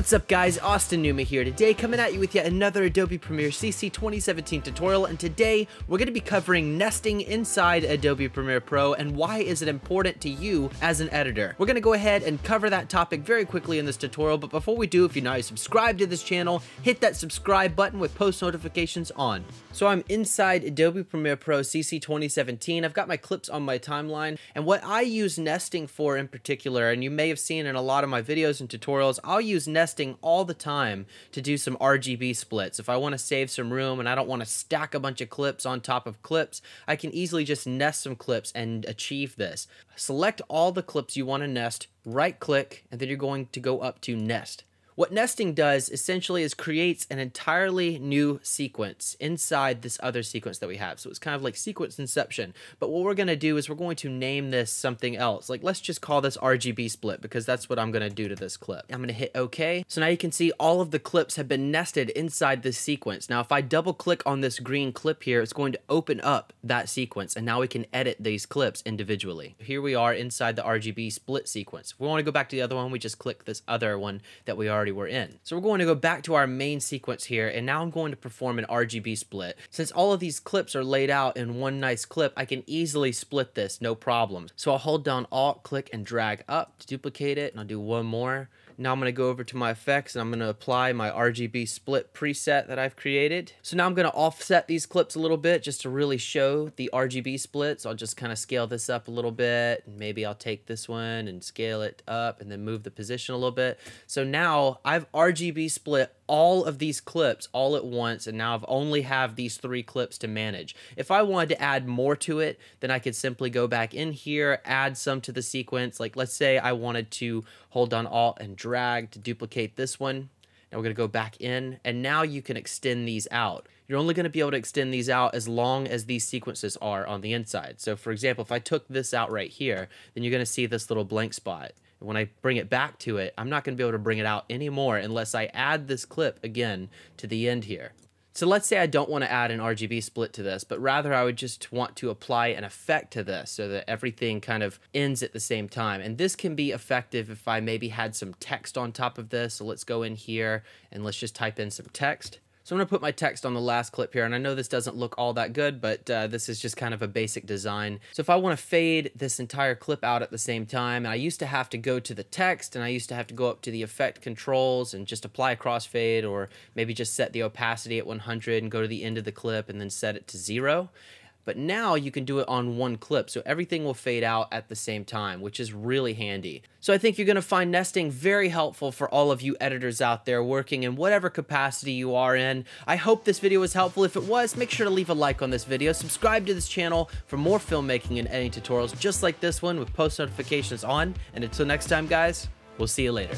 What's up guys, Austin Newman here today coming at you with yet another Adobe Premiere CC 2017 tutorial and today we're going to be covering nesting inside Adobe Premiere Pro and why is it important to you as an editor. We're going to go ahead and cover that topic very quickly in this tutorial but before we do, if you're not subscribed to this channel, hit that subscribe button with post notifications on. So I'm inside Adobe Premiere Pro CC 2017, I've got my clips on my timeline and what I use nesting for in particular and you may have seen in a lot of my videos and tutorials, I'll use nesting nesting all the time to do some RGB splits. If I want to save some room and I don't want to stack a bunch of clips on top of clips, I can easily just nest some clips and achieve this. Select all the clips you want to nest, right click, and then you're going to go up to nest. What nesting does essentially is creates an entirely new sequence inside this other sequence that we have. So it's kind of like sequence inception. But what we're going to do is we're going to name this something else. Like let's just call this RGB split because that's what I'm going to do to this clip. I'm going to hit OK. So now you can see all of the clips have been nested inside this sequence. Now if I double click on this green clip here, it's going to open up that sequence and now we can edit these clips individually. Here we are inside the RGB split sequence. If we want to go back to the other one, we just click this other one that we already already were in. So we're going to go back to our main sequence here, and now I'm going to perform an RGB split. Since all of these clips are laid out in one nice clip, I can easily split this, no problems. So I'll hold down Alt, click, and drag up to duplicate it, and I'll do one more. Now I'm going to go over to my effects and I'm going to apply my RGB split preset that I've created. So now I'm going to offset these clips a little bit just to really show the RGB split. So I'll just kind of scale this up a little bit. And maybe I'll take this one and scale it up and then move the position a little bit. So now I've RGB split all of these clips all at once and now I've only have these three clips to manage. If I wanted to add more to it, then I could simply go back in here, add some to the sequence. Like let's say I wanted to hold down Alt and drag to duplicate this one. Now we're going to go back in and now you can extend these out. You're only going to be able to extend these out as long as these sequences are on the inside. So for example, if I took this out right here, then you're going to see this little blank spot when I bring it back to it, I'm not going to be able to bring it out anymore unless I add this clip again to the end here. So let's say I don't want to add an RGB split to this, but rather I would just want to apply an effect to this so that everything kind of ends at the same time. And this can be effective if I maybe had some text on top of this. So let's go in here and let's just type in some text. So I'm going to put my text on the last clip here, and I know this doesn't look all that good, but uh, this is just kind of a basic design. So if I want to fade this entire clip out at the same time, and I used to have to go to the text, and I used to have to go up to the effect controls and just apply a crossfade, or maybe just set the opacity at 100 and go to the end of the clip and then set it to zero. But now you can do it on one clip, so everything will fade out at the same time, which is really handy. So I think you're going to find nesting very helpful for all of you editors out there working in whatever capacity you are in. I hope this video was helpful. If it was, make sure to leave a like on this video, subscribe to this channel for more filmmaking and editing tutorials just like this one with post notifications on. And until next time, guys, we'll see you later.